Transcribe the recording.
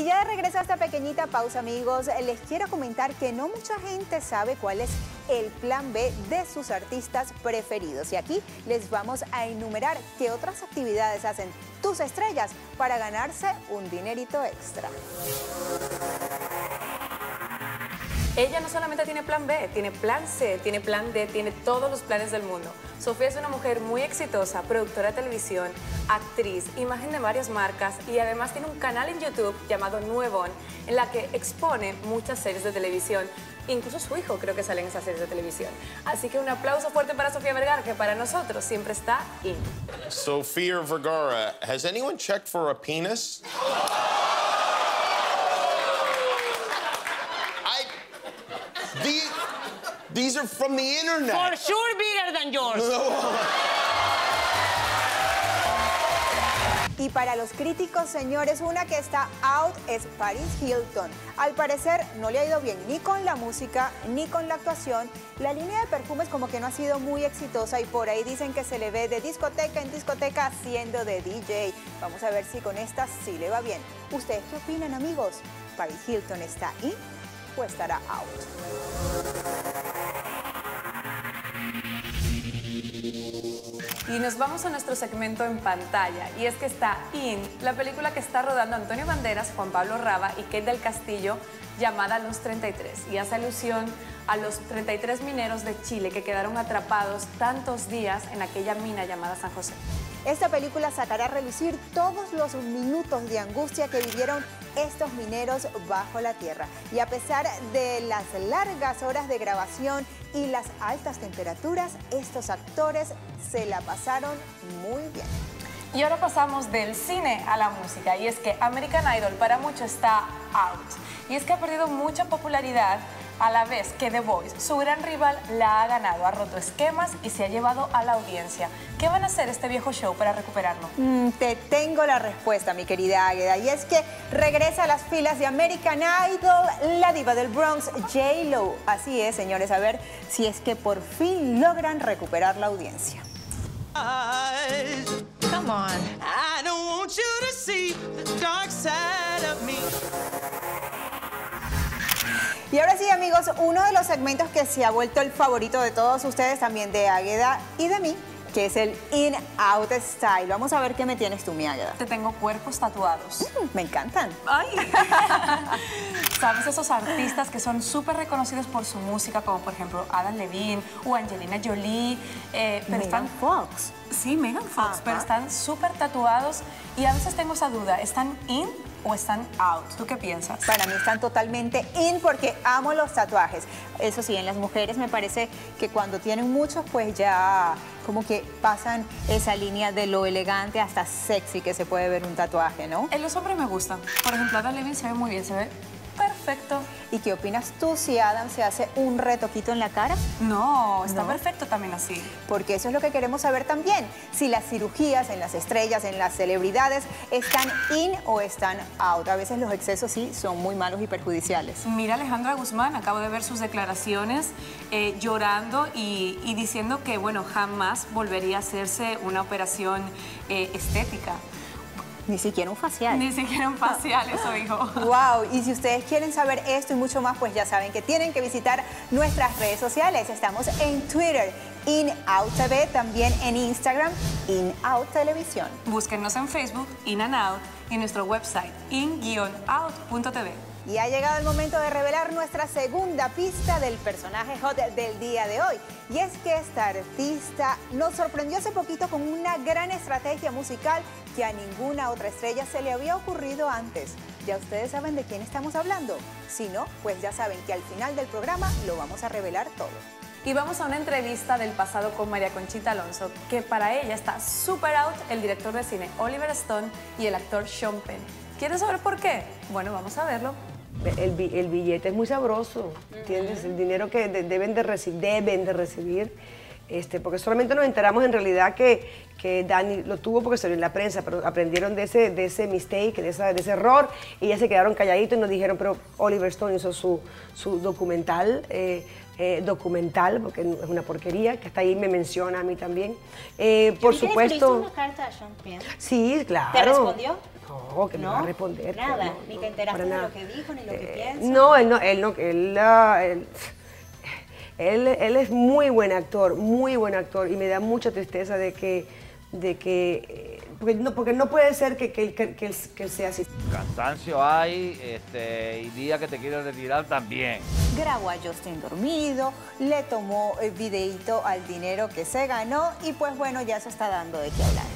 Y ya de regreso a esta pequeñita pausa, amigos, les quiero comentar que no mucha gente sabe cuál es el plan B de sus artistas preferidos. Y aquí les vamos a enumerar qué otras actividades hacen tus estrellas para ganarse un dinerito extra. Ella no solamente tiene plan B, tiene plan C, tiene plan D, tiene todos los planes del mundo. Sofía es una mujer muy exitosa, productora de televisión, actriz, imagen de varias marcas y además tiene un canal en YouTube llamado Nuevon en la que expone muchas series de televisión. Incluso su hijo creo que sale en esas series de televisión. Así que un aplauso fuerte para Sofía Vergara, que para nosotros siempre está in. Sofía Vergara, has anyone checked for a penis? These are from the internet. For sure bigger than yours. Y para los críticos, señores, una que está out es Paris Hilton. Al parecer no le ha ido bien ni con la música ni con la actuación. La línea de perfumes como que no ha sido muy exitosa y por ahí dicen que se le ve de discoteca en discoteca haciendo de DJ. Vamos a ver si con esta sí le va bien. ¿Ustedes qué opinan, amigos? ¿Paris Hilton está in o estará out? Y nos vamos a nuestro segmento en pantalla. Y es que está In, la película que está rodando Antonio Banderas, Juan Pablo Raba y Kate del Castillo, llamada Los 33. Y hace alusión a los 33 mineros de Chile que quedaron atrapados tantos días en aquella mina llamada San José. Esta película sacará a relucir todos los minutos de angustia que vivieron estos mineros bajo la tierra. Y a pesar de las largas horas de grabación y las altas temperaturas, estos actores se la pasaron muy bien. Y ahora pasamos del cine a la música y es que American Idol para muchos está out. Y es que ha perdido mucha popularidad a la vez que The Voice, su gran rival, la ha ganado, ha roto esquemas y se ha llevado a la audiencia. ¿Qué van a hacer este viejo show para recuperarlo? Mm, te tengo la respuesta, mi querida Águeda, y es que regresa a las filas de American Idol la diva del Bronx, J-Lo. Así es, señores, a ver si es que por fin logran recuperar la audiencia. Come on. I don't want you to see the dark side of me. Y ahora sí, amigos, uno de los segmentos que se ha vuelto el favorito de todos ustedes, también de Águeda y de mí, que es el In Out Style. Vamos a ver qué me tienes tú, mi Águeda. Te tengo cuerpos tatuados. Mm, me encantan. Ay. ¿Sabes esos artistas que son súper reconocidos por su música, como por ejemplo Adam Levine o Angelina Jolie? Eh, pero Megan Fox. Sí, Megan Fox, pero están súper tatuados y a veces tengo esa duda, ¿están in o están out? ¿Tú qué piensas? Para mí están totalmente in porque amo los tatuajes. Eso sí, en las mujeres me parece que cuando tienen muchos, pues ya como que pasan esa línea de lo elegante hasta sexy que se puede ver un tatuaje, ¿no? En los hombres me gustan. Por ejemplo, Adam Levine se ve muy bien, se ve perfecto. ¿Y qué opinas tú si Adam se hace un retoquito en la cara? No, está perfecto también así. Porque eso es lo que queremos saber también. Si las cirugías en las estrellas, en las celebridades, están in o están out. A veces los excesos sí son muy malos y perjudiciales. Mira Alejandra Guzmán, acabo de ver sus declaraciones eh, llorando y, diciendo que, bueno, jamás volvería a hacerse una operación eh, estética. Ni siquiera un facial. Ni siquiera un facial, eso dijo. Wow, y si ustedes quieren saber esto y mucho más, pues ya saben que tienen que visitar nuestras redes sociales. Estamos en Twitter, In Out TV, también en Instagram, In Out Televisión. Búsquennos en Facebook, In and Out, y en nuestro website, in-out.tv. Y ha llegado el momento de revelar nuestra segunda pista del personaje hot del día de hoy. Y es que esta artista nos sorprendió hace poquito con una gran estrategia musical que a ninguna otra estrella se le había ocurrido antes. ¿Ya ustedes saben de quién estamos hablando? Si no, pues ya saben que al final del programa lo vamos a revelar todo. Y vamos a una entrevista del pasado con María Conchita Alonso, que para ella está super out el director de cine Oliver Stone y el actor Sean Penn. ¿Quieres saber por qué? Bueno, vamos a verlo el, billete es muy sabroso, ¿entiendes? El dinero que deben, de deben de recibir, este, porque solamente nos enteramos en realidad que, que Dani lo tuvo porque salió en la prensa, pero aprendieron de ese, de ese mistake, de, esa, de ese error, y ya se quedaron calladitos y nos dijeron, pero Oliver Stone hizo su, su documental, eh, eh, documental, porque es una porquería, que hasta ahí me menciona a mí también. Eh, por supuesto. una carta a Sean Sí, claro. ¿Te respondió? No, que me ¿No? va a responder. Nada, no, ni te enteraste de nada. lo que dijo, ni lo que piensa. No, él no, él no, él, él, él- él es muy buen actor, muy buen actor y me da mucha tristeza de que, de que, eh, porque no, porque no puede ser que, que, él- que, que él, que él sea así. Cansancio hay este, y día que te quieres retirar también. Grabó a Justin dormido, le tomó el videíto al dinero que se ganó y pues bueno, ya se está dando de qué hablar.